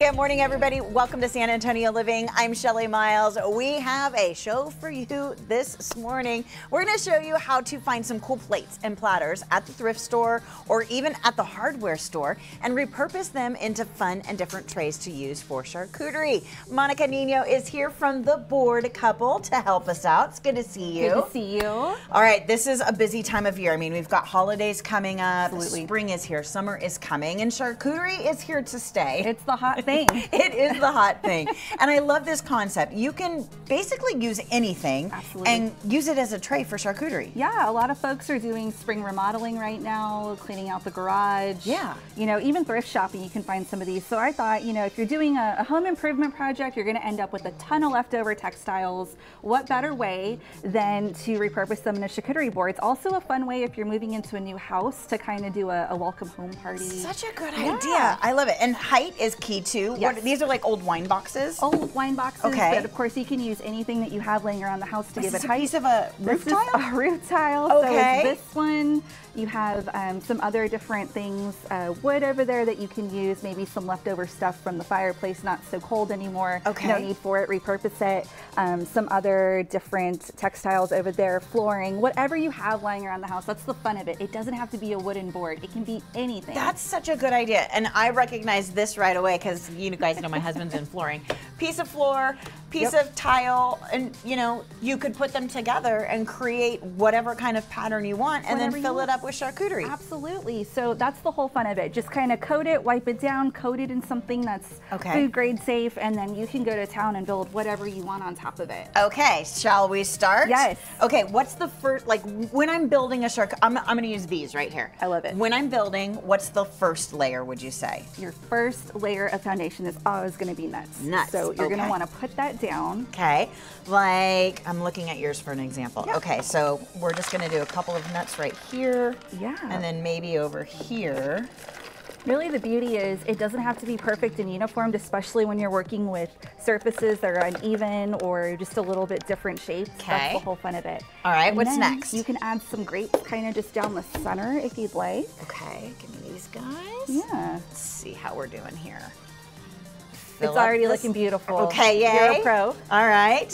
Good morning, everybody. Welcome to San Antonio Living. I'm Shelly Miles. We have a show for you this morning. We're going to show you how to find some cool plates and platters at the thrift store or even at the hardware store and repurpose them into fun and different trays to use for charcuterie. Monica Nino is here from the board couple to help us out. It's good to see you. Good to see you. All right, this is a busy time of year. I mean, we've got holidays coming up. Absolutely. Spring is here, summer is coming, and charcuterie is here to stay. It's the hot thing. it is the hot thing. And I love this concept. You can basically use anything Absolutely. and use it as a tray for charcuterie. Yeah, a lot of folks are doing spring remodeling right now, cleaning out the garage. Yeah. You know, even thrift shopping, you can find some of these. So I thought, you know, if you're doing a, a home improvement project, you're going to end up with a ton of leftover textiles. What better way than to repurpose them in a charcuterie board? It's also a fun way if you're moving into a new house to kind of do a, a welcome home party. Such a good Yeah. idea. I love it. And height is key too. Yes. What, these are like old wine boxes. Old wine boxes, Okay. but of course you can use anything that you have laying around the house to Is give this it a height. piece of a roof this tile? Is a roof tile. Okay. So this one. You have um, some other different things, uh, wood over there that you can use. Maybe some leftover stuff from the fireplace, not so cold anymore. Okay. No need for it. Repurpose it. Um, some other different textiles over there, flooring, whatever you have lying around the house. That's the fun of it. It doesn't have to be a wooden board. It can be anything. That's such a good idea. And I recognize this right away because you guys know my husband's in flooring. Piece of floor, piece Yep. of tile, and you know, you could put them together and create whatever kind of pattern you want and Whatever then fill it up with charcuterie. Absolutely. So that's the whole fun of it. Just kind of coat it, wipe it down, coat it in something that's Okay. food grade safe, and then you can go to town and build whatever you want on top of it. Okay, shall we start? Yes. Okay, what's the first, like when I'm building a shark, I'm, I'm gonna use these right here. I love it. When I'm building, what's the first layer, would you say? Your first layer of foundation is always going to be nuts. Nuts, So you're going to want to put that down. Okay, like I'm looking at yours for an example. Yeah. Okay, so we're just gonna do a couple of nuts right here. Yeah. And then maybe over here. Really, the beauty is it doesn't have to be perfect and uniformed, especially when you're working with surfaces that are uneven or just a little bit different shapes. Okay. That's the whole fun of it. All right, And what's next? You can add some grapes kind of just down the center if you'd like. Okay, give me these guys. Yeah. Let's see how we're doing here. It's already looking beautiful. Okay, yay. You're a pro. All right.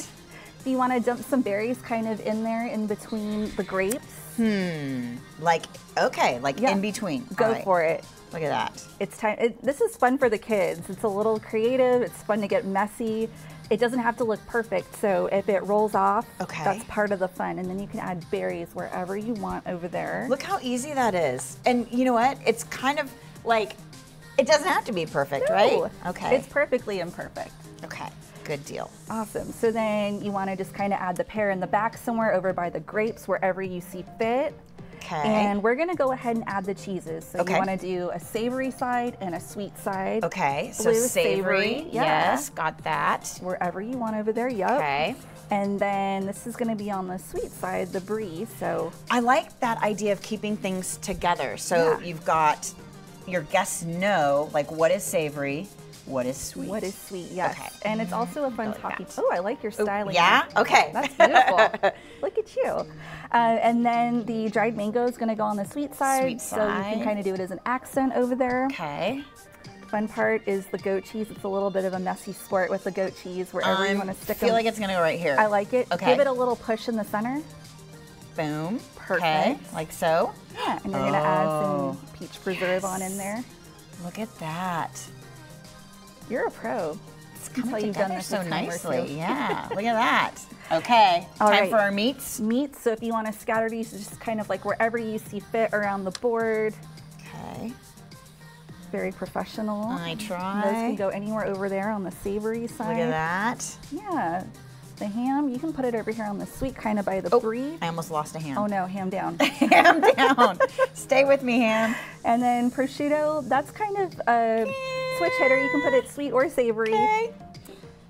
Do you want to dump some berries kind of in there in between the grapes, Hmm. Like, okay, like Yeah. in between. go right. for it. Look at that. It's time. It, this is fun for the kids. It's a little creative. It's fun to get messy. It doesn't have to look perfect. So if it rolls off, Okay. that's part of the fun. And then you can add berries wherever you want over there. Look how easy that is. And you know what? It's kind of like, it doesn't have to be perfect, No, right? Okay. It's perfectly imperfect. okay. Good deal. Awesome. So then you want to just kind of add the pear in the back somewhere over by the grapes, wherever you see fit. Okay. And we're gonna go ahead and add the cheeses. So Okay. you wanna do a savory side and a sweet side. okay. So savory. savory, yeah. Yes, got that. Wherever you want over there, yep. Okay. And then this is gonna be on the sweet side, the brie. So I like that idea of keeping things together. So Yeah. you've got your guests know like what is savory, what is sweet. what is sweet? Yes. Okay. And it's also a fun like talkie. that. Oh, I like your styling. yeah? Okay. That's beautiful. Look at you. Uh, and then the dried mango is gonna go on the sweet side. Sweet So you can kind of do it as an accent over there. Okay. Fun part is the goat cheese. It's a little bit of a messy sport with the goat cheese wherever you Um, want to stick it. I feel them. like it's gonna go right here. I like it. Okay. Give it a little push in the center. Boom. Okay. Perfect. Like so. Yeah, and you're gonna add Oh, some peach preserve on in there. Look at that. You're a pro. It's coming done together this so a time or nicely. Yeah. Look at that. Okay. All Time right. for our meats. Meats, So if you want to scatter these, just kind of like wherever you see fit around the board. Okay. Very professional. I try. Those can go anywhere over there on the savory side. Look at that. Yeah. The ham, you can put it over here on the sweet, kind of by the Oh, brie. I almost lost a ham. Oh no, ham down. ham down. Stay with me, ham. and then prosciutto, that's kind of a switch hitter. You can put it sweet or savory. Okay.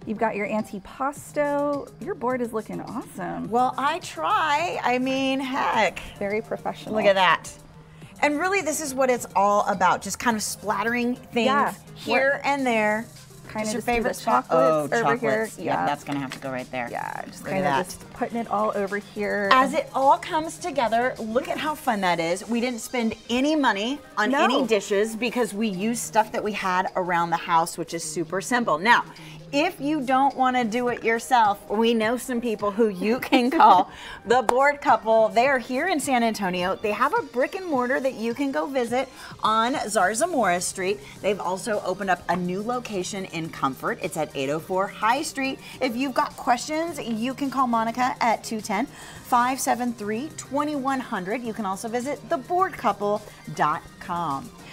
You've got your antipasto. Your board is looking awesome. Well, I try. I mean, heck. Very professional. Look at that. And really, this is what it's all about just kind of splattering things Yeah. here and there. Kind of your just do favorite the spot? chocolates oh, over chocolates. here. Yeah, that's gonna have to go right there. yeah, just kind of just putting it all over here. As it all comes together, look at how fun that is. We didn't spend any money on No. any dishes because we used stuff that we had around the house, which is super simple. Now, if you don't want to do it yourself, we know some people who you can call the board couple. They are here in San Antonio. They have a brick and mortar that you can go visit on Zarzamora Street. They've also opened up a new location in Comfort. It's at 804 High Street. If you've got questions, you can call Monica at 210 573 2100. You can also visit theboardcouple.com.